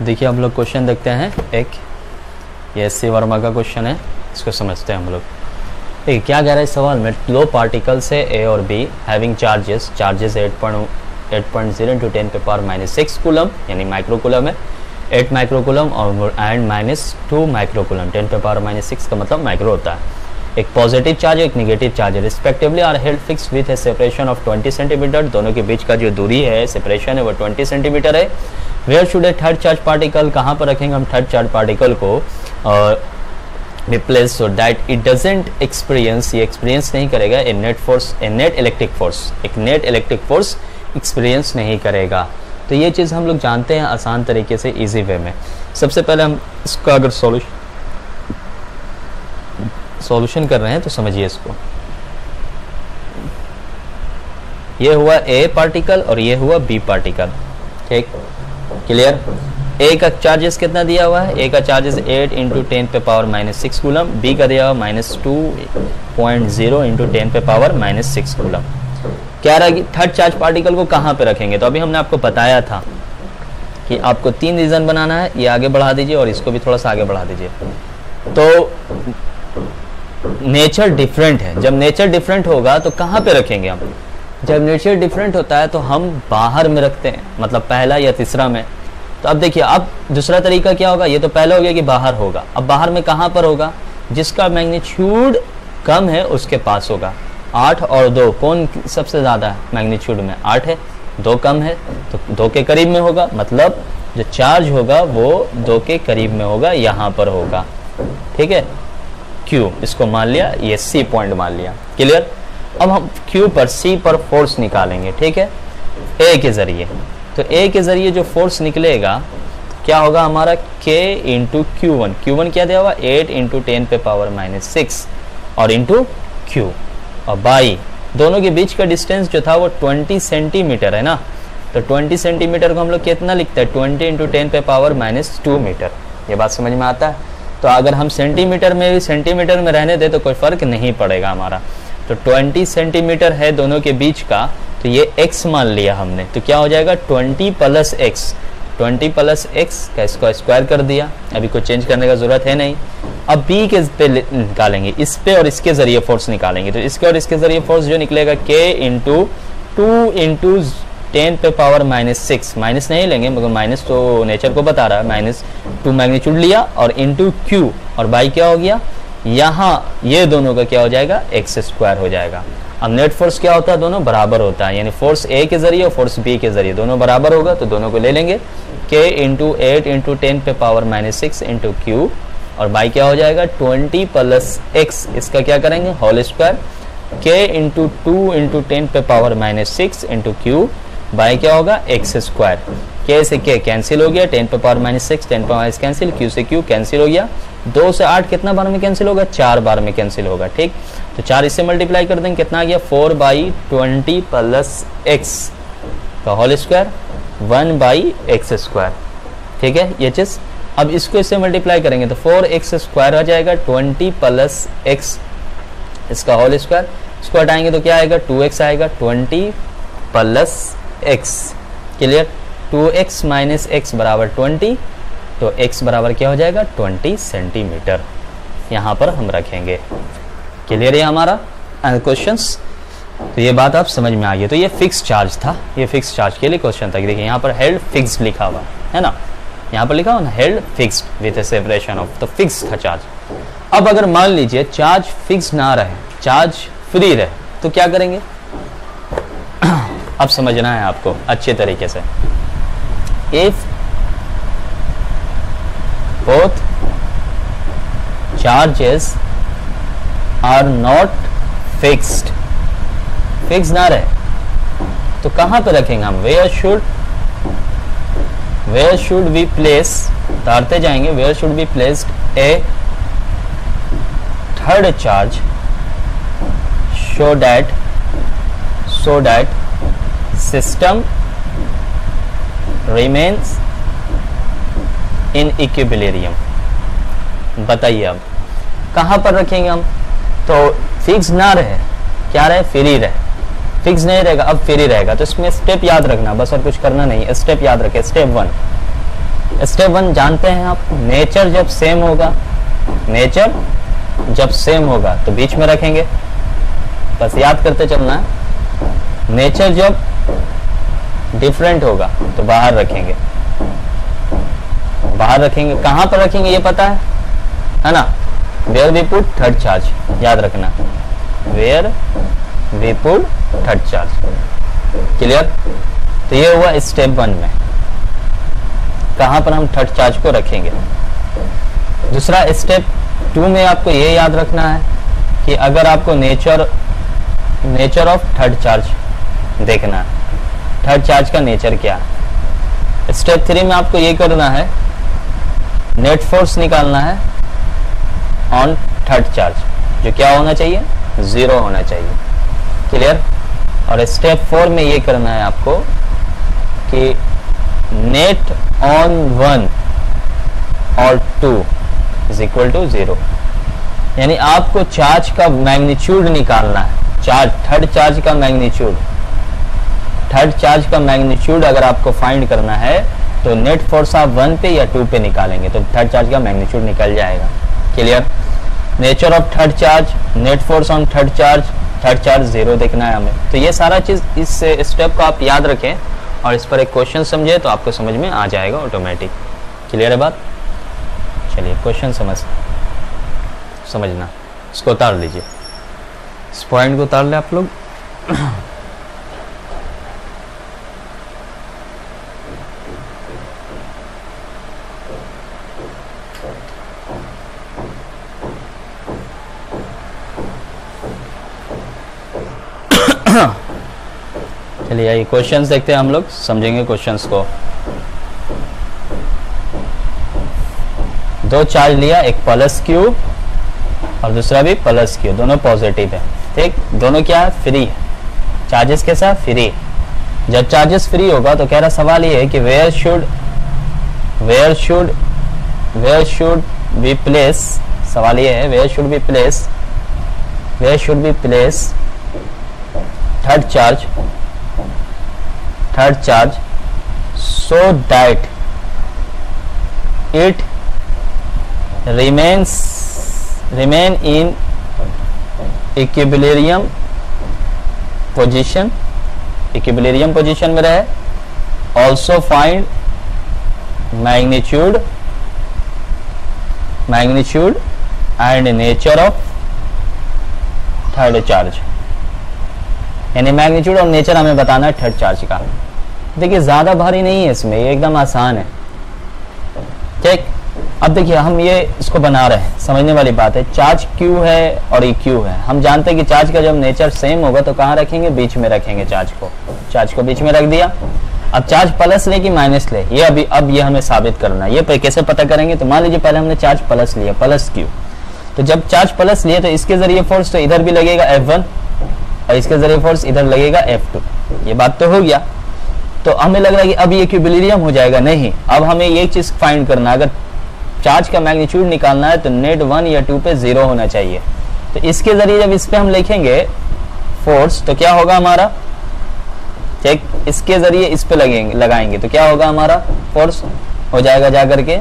Speaker 1: देखिए, हम लोग क्वेश्चन देखते हैं। एक, ये एस सी वर्मा का क्वेश्चन है, इसको समझते हैं हम लोग। देखिए क्या कह रहा है सवाल में? लो पार्टिकल्स है ए और B having charges charges eight point eight point zero into ten पे पावर माइनस सिक्स कुलम यानी माइक्रोकुलम है। एट माइक्रोकुलम और and minus two microcoulomb ten पे पावर माइनस सिक्स का मतलब माइक्रो होता है। एक पॉजिटिव चार्ज एक निगेटिव चार्ज है। Respectively are held fix with a separation of 20 centimetre दोनों के बीच का जो दूरी है सेपरेशन है, वो 20 सेंटीमीटर है। Where should a third charge particle कहाँ पर रखेंगे हम थर्ड चार्ज पार्टिकल को? Replace so that it doesn't experience ये एक्सपीरियंस नहीं करेगा a net force a net electric force एक नेट इलेक्ट्रिक फोर्स एक्सपीरियंस नहीं करेगा। तो ये चीज़ हम लोग जानते हैं आसान तरीके से इजी वे में। सबसे पहले हम इसका अगर सॉल्यूशन सॉल्यूशन कर रहे हैं तो समझिए इसको। ये हुआ ए पार्टिकल और ये हुआ बी पार्टिकल ठीक? क्लियर ए का चार्जेस कितना दिया हुआ है? ए का चार्जेस 8 इंटू टेन पे power minus six coulomb B का दिया हुआ minus two point zero into ten पे पावर माइनस सिक्स कूलम क्या रहा थर्ड चार्ज पार्टिकल को कहाँ पे रखेंगे? तो अभी हमने आपको बताया था कि आपको तीन रीजन बनाना है। ये आगे बढ़ा दीजिए और इसको भी थोड़ा सा आगे बढ़ा दीजिए। तो नेचर डिफरेंट है। जब नेचर डिफरेंट होगा तो कहाँ पे रखेंगे हम? जब नेचर डिफरेंट होता है तो हम बाहर में रखते हैं। मतलब पहला या तीसरा में। तो अब देखिए, अब दूसरा तरीका क्या होगा? ये तो पहला हो गया कि बाहर होगा। अब बाहर में कहाँ पर होगा? जिसका मैग्नीट्यूड कम है, उसके पास होगा। आठ और दो, कौन सबसे ज़्यादा है? मैग्नीट्यूड में आठ है। दो कम है तो दो के करीब में होगा। मतलब जो चार्ज होगा, वो दो के करीब में होगा, यहाँ पर होगा। ठीक है? क्यू इसको मान लिया, ये सी पॉइंट मान लिया। क्लियर अब हम क्यू पर सी पर फोर्स निकालेंगे, ठीक है? ए के ज़रिए। तो ए के ज़रिए जो फोर्स निकलेगा, क्या होगा हमारा k into Q one Q one क्या दिया हुआ? एट इंटू टेन पे पावर माइनस सिक्स और इंटू क्यू और बाई दोनों के बीच का डिस्टेंस जो था वो 20 सेंटीमीटर है ना? तो 20 सेंटीमीटर को हम लोग कितना लिखते हैं? 20 इंटू टेन पे पावर माइनस टू मीटर ये बात समझ में आता है? तो अगर हम सेंटीमीटर में भी सेंटीमीटर में रहने दें तो कोई फ़र्क नहीं पड़ेगा हमारा। तो 20 सेंटीमीटर है दोनों के बीच का तो ये x मान लिया हमने तो क्या हो जाएगा? 20 plus x twenty plus x का इसको स्क्वायर कर दिया। अभी कोई चेंज करने का ज़रूरत है नहीं। अब बी के पे निकालेंगे, इस पे और इसके ज़रिए फोर्स निकालेंगे। तो इसके और इसके ज़रिए फोर्स जो निकलेगा K into two into ten पे पावर माइनस सिक्स माइनस नहीं लेंगे, मगर माइनस तो नेचर को बता रहा है। माइनस टू मैग्नीट्यूड लिया और इंटू क्यू और बाई क्या हो गया? यहाँ ये दोनों का क्या हो जाएगा? एक्स स्क्वायर हो जाएगा। अब नेट फोर्स क्या होता है? दोनों बराबर होता है। यानी फोर्स ए के ज़रिए और फोर्स बी के ज़रिए। दोनों बराबर होगा तो दोनों को ले लेंगे। K into eight into ten पे power minus six into Q और बाई क्या हो जाएगा? ट्वेंटी प्लस एक्स इसका क्या करेंगे? Whole square K into two into ten पे power minus six into Q by क्या होगा? एक्स स्क्वायर के से के कैंसिल हो गया टेन पे पावर माइनस सिक्स टेन पे माइनस कैंसिल क्यू से क्यू कैंसिल हो गया। दो से आठ कितना बार में कैंसिल होगा? चार बार में कैंसिल होगा, ठीक? तो चार इससे मल्टीप्लाई कर देंगे, कितना आ गया? Four by twenty plus x का whole square one by x square ठीक है? ये चीज़। अब इसको इससे मल्टीप्लाई करेंगे तो फोर एक्स स्क्वायर आ जाएगा ट्वेंटी प्लस एक्स इसका होल स्क्वायर इसको हटाएँगे तो क्या आएगा? टू एक्स आएगा twenty plus x clear two x minus x बराबर ट्वेंटी तो x बराबर क्या हो जाएगा? 20 सेंटीमीटर। यहाँ पर हम रखेंगे। क्लियर है हमारा? क्वेश्चंस तो ये बात आप समझ में आ गई। तो ये फिक्स चार्ज था। ये फिक्स चार्ज के लिए क्वेश्चन था। देखिए, यहाँ पर हेल्ड फिक्स लिखा हुआ, है ना? यहाँ पर लिखा हुआ ना held fixed with separation of तो फिक्स था चार्ज अब अगर मान लीजिए चार्ज फिक्स ना रहे चार्ज फ्री रहे तो क्या करेंगे? अब समझना है आपको, अच्छे तरीके से। If both charges are not fixed fix ना रहे तो कहाँ पे रखेंगे हम? Where should where should be place तारते जाएँगे where should be placed a third charge so that so that system remains in equilibrium बताइए अब, कहाँ पर रखेंगे हम? तो फिक्स ना रहे, क्या रहे? फ्री रहे। फिक्स नहीं रहेगा, अब फ्री रहेगा। तो इसमें स्टेप याद रखना, बस और कुछ करना नहीं स्टेप याद रखे स्टेप वन स्टेप वन जानते हैं आप नेचर जब सेम होगा नेचर जब सेम होगा तो बीच में रखेंगे। बस याद करते चलना नेचर जब डिफरेंट होगा तो बाहर रखेंगे। बाहर रखेंगे, कहाँ पर रखेंगे ये पता है? है ना? Where we put third charge याद रखना। Where we put third charge clear तो ये हुआ स्टेप वन में। कहाँ पर हम थर्ड चार्ज को रखेंगे? दूसरा स्टेप टू में आपको ये याद रखना है कि अगर आपको nature nature of third charge देखना है थर्ड चार्ज का नेचर क्या? है स्टेप थ्री में आपको ये करना है नेट फोर्स निकालना है ऑन थर्ड चार्ज जो क्या होना चाहिए? ज़ीरो होना चाहिए। क्लियर और स्टेप फोर में ये करना है आपको कि नेट ऑन वन और two is equal to zero यानी आपको चार्ज का मैग्नीट्यूड निकालना है। चार्ज थर्ड चार्ज का मैग्नीट्यूड थर्ड चार्ज का मैग्नीट्यूड अगर आपको फाइंड करना है तो नेट फोर्स आप वन पे या टू पे निकालेंगे तो थर्ड चार्ज का मैग्नीट्यूड निकल जाएगा। Clear nature of third charge net force on third charge third charge zero देखना है हमें। तो ये सारा चीज़ इस स्टेप को आप याद रखें और इस पर एक क्वेश्चन समझे तो आपको समझ में आ जाएगा ऑटोमेटिक क्लियर है बात? चलिए क्वेश्चन समझ, समझना। इसको उतार लीजिए इस पॉइंट को उतार ले आप लोग। चलिए, आइए क्वेश्चंस देखते हैं हम लोग, समझेंगे क्वेश्चंस को। दो चार्ज लिया, एक प्लस क्यू और दूसरा भी प्लस क्यू दोनों पॉजिटिव है। ठीक? दोनों क्या है? फ्री है। चार्जेस कैसा फ्री जब चार्जेस फ्री होगा तो कह रहा सवाल ये है कि where should where should where should be place सवाल ये है where should be place where should be place third charge third charge so that it remains remain in equilibrium position equilibrium position में रहे also find magnitude magnitude and nature of third charge यानी magnitude और nature हमें बताना है third charge का। देखिए, ज़्यादा भारी नहीं है इसमें, ये एकदम आसान है। ठीक? अब देखिए, हम ये इसको बना रहे हैं, समझने वाली बात है। चार्ज क्यू है और ई क्यू है। हम जानते हैं कि चार्ज का जब नेचर सेम होगा तो कहाँ रखेंगे? बीच में रखेंगे चार्ज को। चार्ज को बीच में रख दिया। अब चार्ज प्लस ले कि माइनस ले? ये अभी, अब ये हमें साबित करना है। ये कैसे पता करेंगे? तो मान लीजिए पहले हमने चार्ज प्लस लिया प्लस क्यू तो जब चार्ज प्लस लिया तो इसके ज़रिए फोर्स तो इधर भी लगेगा एफ़ और इसके ज़रिए फोर्स इधर लगेगा F2 ये बात तो हो गया। तो हमें लग रहा है कि अब ये क्यूबिलियम हो जाएगा। नहीं, अब हमें ये चीज़ फाइंड करना अगर चार्ज का मैग्नीट्यूड निकालना है तो नेट वन या टू पे ज़ीरो होना चाहिए। तो इसके ज़रिए जब इस पे हम लिखेंगे फोर्स तो क्या होगा हमारा? चेक इसके ज़रिए इस पे लगेंगे, लगाएँगे। तो क्या होगा हमारा? फोर्स हो जाएगा जा करके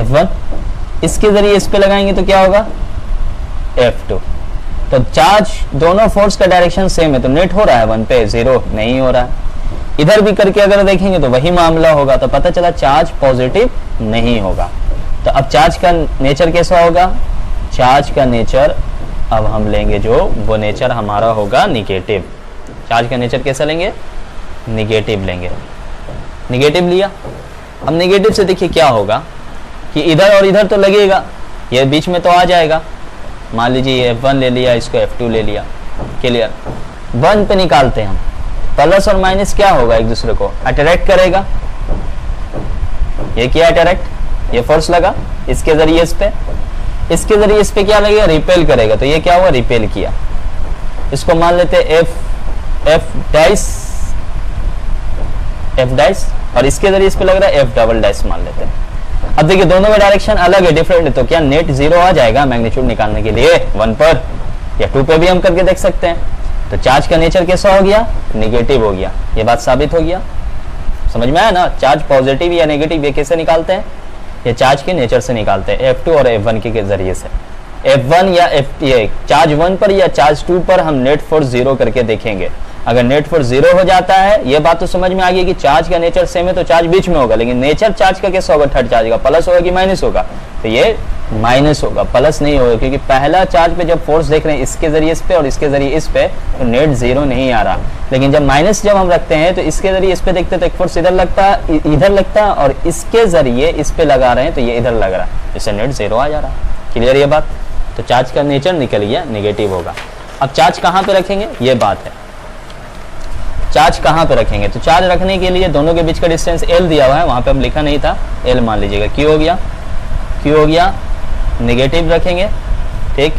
Speaker 1: F1 इसके ज़रिए इस पे लगाएँगे तो क्या होगा? F2 तो चार्ज दोनों फोर्स का डायरेक्शन सेम है तो नेट हो रहा है वन पे ज़ीरो नहीं हो रहा है। इधर भी करके अगर देखेंगे तो वही मामला होगा तो पता चला चार्ज पॉजिटिव नहीं होगा। तो अब चार्ज का नेचर कैसा होगा? चार्ज का नेचर अब हम लेंगे जो, वो नेचर हमारा होगा निगेटिव चार्ज का नेचर कैसा लेंगे? निगेटिव लेंगे। निगेटिव लिया। अब निगेटिव से देखिए क्या होगा कि इधर और इधर तो लगेगा, ये बीच में तो आ जाएगा। मान लीजिए ये F1 ले लिया, इसको F2 ले लिया। क्लियर वन पे निकालते हैं हम। प्लस और माइनस क्या होगा एक दूसरे को? अट्रैक्ट करेगा। ये क्या अट्रैक्ट ये फोर्स लगा। इसके ज़रिए इस पे। इसके ज़रिए इस पे क्या लगेगा? रिपेल करेगा। तो ये क्या हुआ? रिपेल किया। इसको मान लेते एफ़ एफ़ डाइस एफ़ डाइस और इसके ज़रिए इस पे लग रहा है एफ़ डबल डाइस मान लेते हैं। अब देखिए दोनों में डायरेक्शन अलग है डिफरेंट है तो क्या नेट ज़ीरो आ जाएगा मैग्नीट्यूड निकालने के लिए? वन पर या टू पे भी हम करके देख सकते हैं। तो चार्ज का नेचर कैसा हो गया? निगेटिव हो गया। ये बात साबित हो गया। समझ में आया ना? चार्ज पॉजिटिव या नेगेटिव ये कैसे निकालते हैं? ये चार्ज के नेचर से निकालते हैं। F2 और एफ़ के, के ज़रिए से। F1 या एफ़ चार्ज वन पर या चार्ज टू पर हम नेट फोर्स ज़ीरो करके देखेंगे। अगर नेट फोर्स ज़ीरो हो जाता है, ये बात तो समझ में आ गई कि चार्ज का नेचर सेम है तो चार्ज बीच में होगा। लेकिन नेचर चार्ज का कैसा होगा? थर्ड चार्ज का प्लस होगा कि माइनस होगा? तो ये माइनस होगा। प्लस नहीं होगा, क्योंकि पहला चार्ज पे जब फोर्स देख रहे हैं इसके ज़रिए इस पे और इसके ज़रिए इस पे तो नेट ज़ीरो नहीं आ रहा। लेकिन जब माइनस जब हम रखते हैं तो इसके ज़रिए इस पे देखते हैं तो एक फोर्स इधर लगता इधर लगता और इसके ज़रिए इस पे लगा रहे हैं तो ये इधर लग रहा। है इससे नेट ज़ीरो आ जा रहा। क्लियर ये बात? तो चार्ज का नेचर निकल गया, निगेटिव होगा। अब चार्ज कहाँ पे रखेंगे? ये बात है। चार्ज कहाँ पे रखेंगे? तो चार्ज रखने के लिए दोनों के बीच का डिस्टेंस एल दिया हुआ है, वहाँ पे हम लिखा नहीं था। एल मान लीजिएगा क्यू हो गया। क्यू हो गया निगेटिव रखेंगे। ठीक?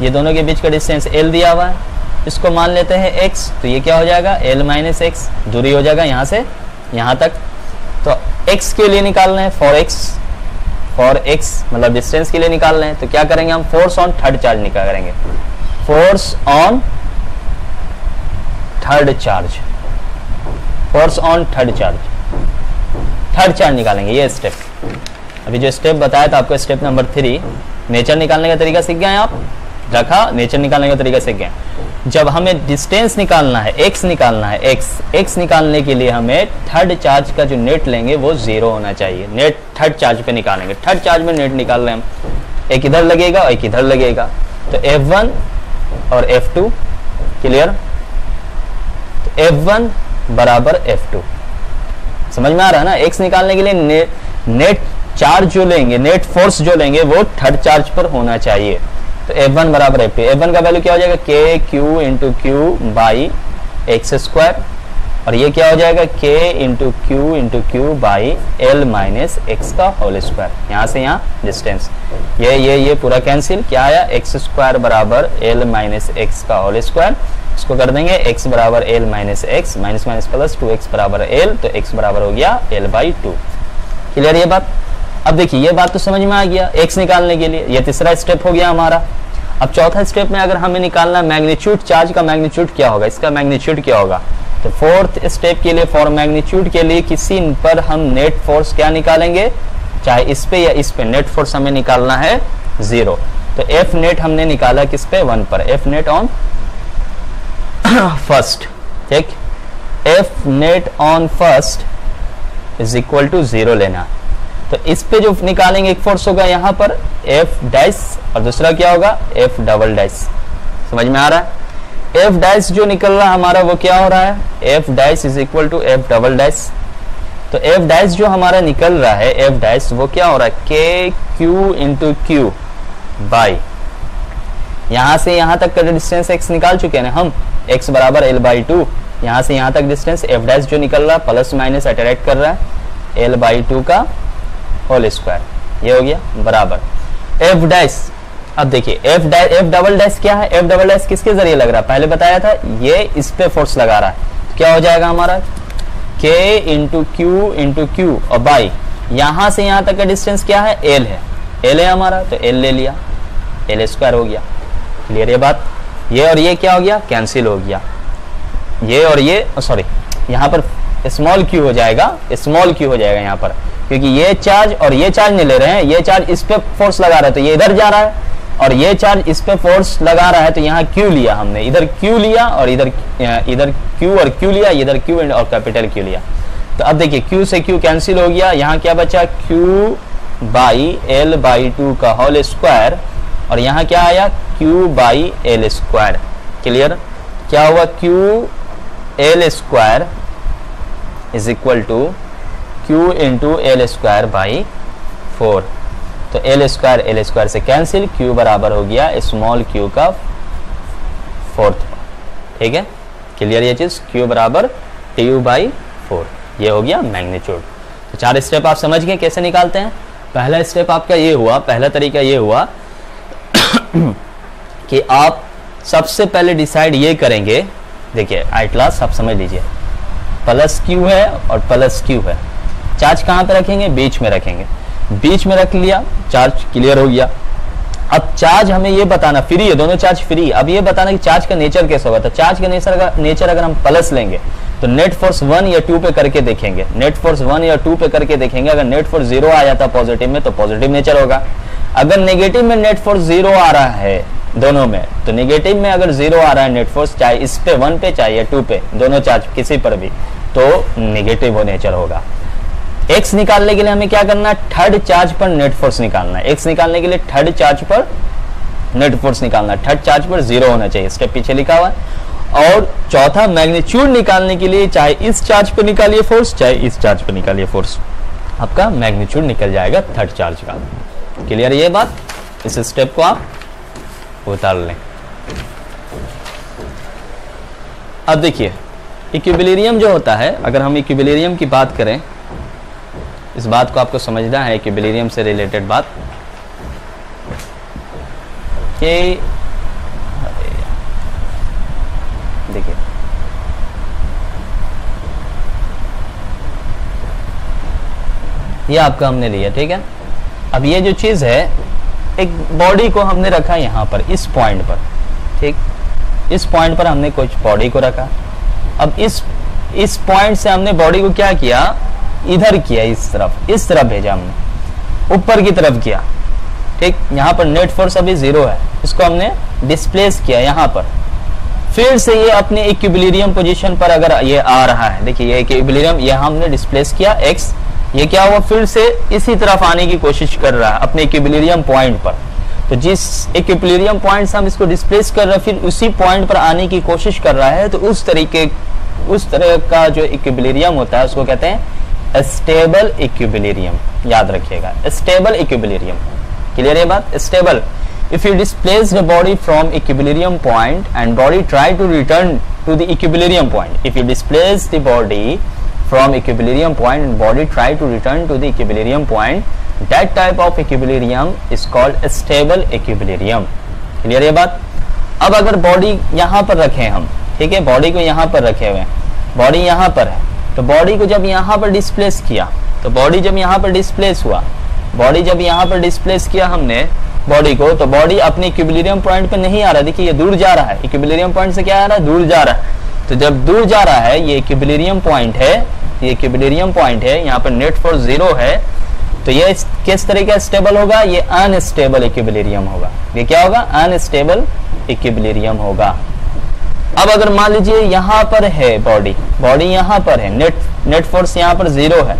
Speaker 1: ये दोनों के बीच का डिस्टेंस एल दिया हुआ है। इसको मान लेते हैं एक्स तो ये क्या हो जाएगा? एल माइनस एक्स दूरी हो जाएगा यहाँ से, यहाँ तक। तो एक्स के लिए निकाल रहे हैं फॉर एक्स फॉर एक्स मतलब डिस्टेंस के लिए निकाल हैं। तो क्या करेंगे हम? फोर्स ऑन थर्ड चार्ज निकाल करेंगे। Force on third charge force on third charge third charge निकालेंगे, ये स्टेप अभी जो स्टेप बताया था आपको स्टेप नंबर थ्री नेचर निकालने का तरीका सीख गए आप? रखा नेचर निकालने का तरीका सीख गए जब हमें डिस्टेंस निकालना है एक्स निकालना है एक्स एक्स निकालने के लिए हमें थर्ड चार्ज का जो नेट लेंगे, वो ज़ीरो होना चाहिए। नेट थर्ड चार्ज पे निकालेंगे। थर्ड चार्ज में नेट निकाल रहे हम। एक इधर लगेगा और एक इधर लगेगा। तो F1 और F2 क्लियर तो F1 बराबर एफ़ टू समझ में आ रहा है ना? एक्स निकालने के लिए ने, नेट चार्ज जो लेंगे नेट फोर्स जो लेंगे वो थर्ड चार्ज पर होना चाहिए। तो एफ़ वन बराबर एफ़ टू एफ़ वन का वैल्यू क्या हो जाएगा? K Q into Q by x square और ये क्या हो जाएगा? K into Q into Q by L minus x का होल स्क्वायर यहाँ से यहाँ डिस्टेंस ये ये ये पूरा कैंसिल क्या आया? एक्स स्क्वायर बराबर एल माइनस एक्स का होल स्क्वायर इसको कर देंगे x बराबर L minus x minus minus plus two x बराबर एल तो x बराबर हो गया एल बाई टू क्लियर ये बात? अब देखिए, ये बात तो समझ में आ गया x निकालने के लिए। ये तीसरा स्टेप हो गया हमारा। अब चौथा स्टेप में अगर हमें निकालना मैग्नीट्यूड चार्ज का मैग्नीट्यूड क्या होगा? इसका मैग्नीट्यूड क्या होगा? तो फोर्थ स्टेप के लिए फॉर मैग्नीट्यूड के लिए किसी पर हम नेट फोर्स क्या निकालेंगे? चाहे इस पे या इस पे, नेट फोर्स हमें निकालना है ज़ीरो। तो एफ़ नेट हमने निकाला किस पे? वन पर। एफ़ नेट ऑन फ़र्स्ट ठीक? F net on first is equal to zero लेना। तो इस पे जो निकालेंगे, एक फोर्स होगा यहाँ पर। एफ़ डैश और दूसरा क्या होगा? एफ़ डबल डैश समझ में आ रहा है? एफ़ डैश जो निकल रहा है हमारा वो क्या हो रहा है? F dash is equal to F double dash तो एफ़ डैश जो हमारा निकल रहा है एफ़ डैश वो क्या हो रहा है? K Q into Q by यहाँ से यहाँ तक का डिस्टेंस एक्स निकाल चुके हैं हम एक्स बराबर एल बाई टू यहाँ से यहाँ तक डिस्टेंस एफ़ डैश जो निकल रहा है प्लस माइनस अट्रैक्ट कर रहा है एल बाई टू का होल स्क्वायर ये हो गया बराबर. एफ़ डैश अब देखिए एफ़ एफ़ डबल डैश क्या है? एफ़ डबल डैश किसके ज़रिए लग रहा है? पहले बताया था, ये इस पे फोर्स लगा रहा है। क्या हो जाएगा हमारा? K into Q into Q और बाई यहाँ से यहाँ तक का डिस्टेंस क्या है? एल है। एल है हमारा तो एल ले लिया। एल स्क्वायर हो गया। क्लियर ये बात? ये और ये क्या हो गया? कैंसिल हो गया। ये और ये सॉरी यहाँ पर स्मॉल क्यू हो जाएगा। स्मॉल क्यू हो जाएगा यहाँ पर। क्योंकि ये चार्ज और ये चार्ज नहीं ले रहे हैं। ये चार्ज इस पे फोर्स लगा रहा है। तो ये इधर जा रहा है। और ये चार्ज इस पे फोर्स लगा रहा है तो यहाँ क्यू लिया हमने। इधर क्यू लिया और इधर इधर क्यू और क्यू लिया, इधर क्यू एंड और कैपिटल क्यू लिया। तो अब देखिए क्यू से क्यू कैंसिल हो गया। यहाँ क्या बचा? Q by L by two का होल स्क्वायर और यहाँ क्या आया? Q by L square clear क्या हुआ? Q L square is equal to Q into L square by four तो एल स्क्वायर एल स्क्वायर से कैंसिल क्यू बराबर हो गया स्मॉल क्यू का फोर्थ ठीक है? क्लियर ये चीज़? क्यू बराबर टी बाई फोर ये हो गया मैग्नीट्यूड तो चार स्टेप आप समझ गए कैसे निकालते हैं? पहला स्टेप आपका ये हुआ, पहला तरीका ये हुआ कि आप सबसे पहले डिसाइड ये करेंगे। देखिए आई क्लास आप समझ लीजिए। प्लस क्यू है और प्लस क्यू है। चार्ज कहाँ पे रखेंगे? बीच में रखेंगे। बीच में रख लिया चार्ज क्लियर हो गया। अब चार्ज हमें ये बताना फ्री है, दोनों चार्ज फ्री अब ये बताना कि चार्ज का नेचर कैसा होगा। तो चार्ज का नेचर का नेचर अगर हम प्लस लेंगे तो नेट फोर्स वन या टू पे करके देखेंगे। नेट फोर्स वन या टू पे करके देखेंगे। अगर नेट फोर्स ज़ीरो आ जाता पॉजिटिव में तो पॉजिटिव नेचर होगा। अगर नेगेटिव में नेट फोर्स ज़ीरो आ रहा है दोनों में तो नेगेटिव में अगर ज़ीरो आ रहा है नेट फोर्स चाहे इस पे वन पे, चाहे या टू पे, दोनों चार्ज किसी पर भी तो नेगेटिव नेचर होगा। एक्स निकालने के लिए हमें क्या करना है? थर्ड चार्ज पर नेट फोर्स निकालना है। एक्स निकालने के लिए थर्ड चार्ज पर नेट फोर्स निकालना है। थर्ड चार्ज पर ज़ीरो होना चाहिए। स्टेप पीछे लिखा हुआ है। और चौथा मैग्नीट्यूड निकालने के लिए चाहे इस चार्ज पर निकालिए फोर्स चाहे इस चार्ज पर निकालिए फोर्स आपका मैग्नीट्यूड निकल जाएगा थर्ड चार्ज का। क्लियर ये बात? इस स्टेप को आप उतार लें। अब देखिए इक्विबिलियम जो होता है, अगर हम इक्विबिलियम की बात करें इस बात को आपको समझना है कि बिलीरियम से रिलेटेड बात। कि देखिए। ये आपका हमने लिया, ठीक है? अब ये जो चीज़ है, एक बॉडी को हमने रखा यहाँ पर, इस पॉइंट पर, ठीक? इस पॉइंट पर हमने कुछ बॉडी को रखा। अब इस इस पॉइंट से हमने बॉडी को क्या किया? इधर किया, इस तरफ़ इस तरफ़ भेजा हमने। ऊपर की तरफ़ किया। ठीक? यहाँ पर नेट फोर्स अभी ज़ीरो है। इसको हमने डिस्प्लेस किया यहाँ पर। फिर से ये अपने इक्विलिब्रियम पोजीशन पर अगर ये आ रहा है, देखिए ये इक्विलिब्रियम ये हमने डिस्प्लेस किया एक्स ये क्या हुआ? फिर से इसी तरफ़ आने की कोशिश कर रहा है, अपने इक्विलिब्रियम पॉइंट पर। तो जिस इक्विलिब्रियम पॉइंट से हम इसको डिस्प्लेस कर रहे हैं, फिर उसी पॉइंट पर आने की कोशिश कर रहा है तो उस तरीके, उस तरह का जो इक्विलिब्रियम होता है, उसको कहते हैं स्टेबल इक्विबिलियम याद रखिएगा स्टेबल इक्विबिलियम क्लियर है बात? Stable if you displace the body from equilibrium point and body try to return to the equilibrium point if you displace the body from equilibrium point and body try to return to the equilibrium point that type of equilibrium is called stable equilibrium clear है बात? अब अगर body यहाँ पर रखे हम, ठीक है? बॉडी को यहाँ पर रखे हुए बॉडी यहाँ पर है। तो बॉडी को जब यहाँ पर डिस्प्लेस किया तो बॉडी जब यहाँ पर डिस्प्लेस हुआ बॉडी जब यहाँ पर डिस्प्लेस किया हमने बॉडी को तो बॉडी अपने इक्विलिब्रियम पॉइंट पे नहीं आ रहा। देखिए, ये दूर जा रहा है। इक्विलिब्रियम पॉइंट से क्या आ रहा है? दूर जा रहा है। तो जब दूर जा रहा है, ये इक्विलिब्रियम पॉइंट है, ये इक्विलिब्रियम पॉइंट है, यहाँ पर नेट फोर्स ज़ीरो है तो ये किस तरह का स्टेबल होगा? ये अनस्टेबल इक्विलिब्रियम होगा। ये क्या होगा? अनस्टेबल इक्विलिब्रियम होगा। अब अगर मान लीजिए यहाँ पर है बॉडी बॉडी यहाँ पर है नेट नेट फोर्स यहाँ पर ज़ीरो है।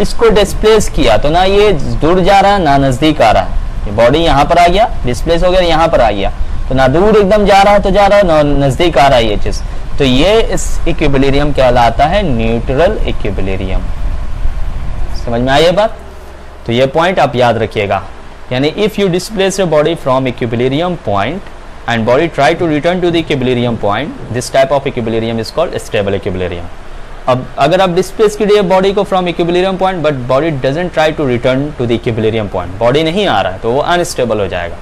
Speaker 1: इसको डिस्प्लेस किया तो ना ये दूर जा रहा है, ना नज़दीक आ रहा है। बॉडी यहाँ पर आ गया डिस्प्लेस हो गया, यहाँ पर आ गया। तो ना दूर एकदम जा रहा है तो जा रहा है, ना नज़दीक आ रहा है ये चीज़। तो ये इस इक्विबिलियम कहलाता है न्यूट्रल इक्विबिलियम समझ में आई बात? तो ये पॉइंट आप याद रखिएगा। यानी if you displace your body from equilibrium point and body try to return to the equilibrium point. This type of equilibrium is called stable equilibrium. अब, अगर आप डिस्प्लेस कीजिए बॉडी को from equilibrium point but body doesn't try to return to the equilibrium point body नहीं आ रहा है तो वो अनस्टेबल हो जाएगा।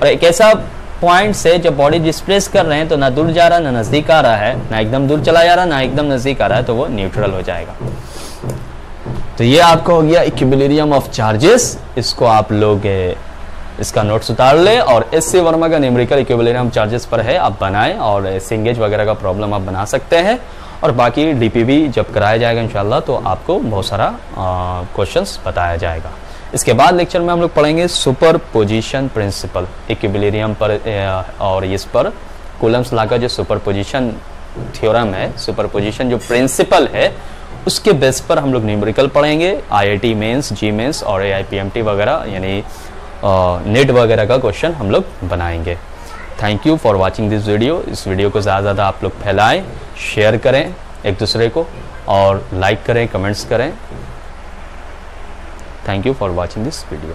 Speaker 1: और एक ऐसा पॉइंट से जब बॉडी डिस्प्लेस कर रहे हैं तो ना दूर जा रहा, ना नज़दीक आ रहा है, ना एकदम दूर चला जा रहा, ना एकदम नज़दीक आ रहा है तो वो न्यूट्रल हो जाएगा। तो ये आपका हो गया इक्विलिब्रियम ऑफ़ चार्जेस इसको आप लोग इसका नोट्स उतार ले और एस सी वर्मा का न्यूमेरिकल इक्विलिब्रियम चार्जेस पर है, आप बनाएँ और सिंगेज वगैरह का प्रॉब्लम आप बना सकते हैं। और बाकी डी डीपीबी जब कराया जाएगा इंशाल्लाह तो आपको बहुत सारा क्वेश्चंस बताया जाएगा। इसके बाद लेक्चर में हम लोग पढ़ेंगे सुपर पोजिशन प्रिंसिपल इक्विलिब्रियम पर और इस पर कोलम्स ला का जो सुपर पोजिशन थ्योरम है सुपर पोजिशन जो प्रिंसिपल है, उसके बेस पर हम लोग न्यूमेरिकल पढ़ेंगे आईआईटी मेंस जी मेंस और एआईपीएमटी वगैरह, यानी नेट वगैरह का क्वेश्चन हम लोग बनाएँगे। Thank you for watching this video इस वीडियो को ज़्यादा ज़्यादा आप लोग फैलाएँ शेयर करें एक दूसरे को और लाइक करें कमेंट्स करें। Thank you for watching this video